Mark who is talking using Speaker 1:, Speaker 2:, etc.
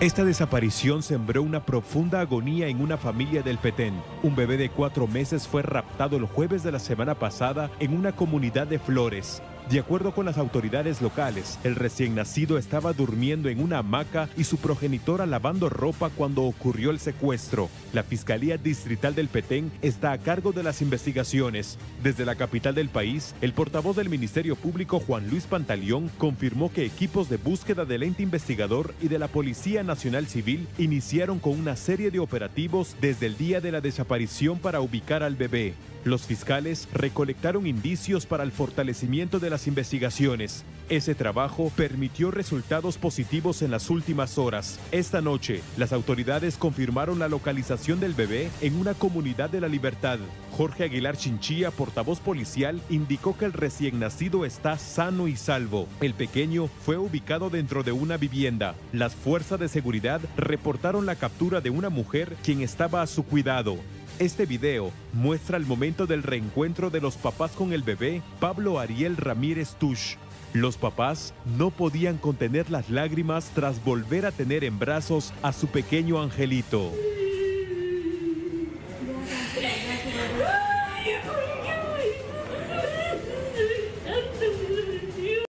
Speaker 1: Esta desaparición sembró una profunda agonía en una familia del Petén. Un bebé de cuatro meses fue raptado el jueves de la semana pasada en una comunidad de Flores. De acuerdo con las autoridades locales, el recién nacido estaba durmiendo en una hamaca y su progenitora lavando ropa cuando ocurrió el secuestro. La Fiscalía Distrital del Petén está a cargo de las investigaciones. Desde la capital del país, el portavoz del Ministerio Público Juan Luis Pantaleón confirmó que equipos de búsqueda del ente investigador y de la Policía Nacional Civil iniciaron con una serie de operativos desde el día de la desaparición para ubicar al bebé. Los fiscales recolectaron indicios para el fortalecimiento de las investigaciones. Ese trabajo permitió resultados positivos en las últimas horas. Esta noche, las autoridades confirmaron la localización del bebé en una comunidad de la libertad. Jorge Aguilar Chinchilla, portavoz policial, indicó que el recién nacido está sano y salvo. El pequeño fue ubicado dentro de una vivienda. Las fuerzas de seguridad reportaron la captura de una mujer quien estaba a su cuidado. Este video muestra el momento del reencuentro de los papás con el bebé Pablo Ariel Ramírez Tush. Los papás no podían contener las lágrimas tras volver a tener en brazos a su pequeño angelito.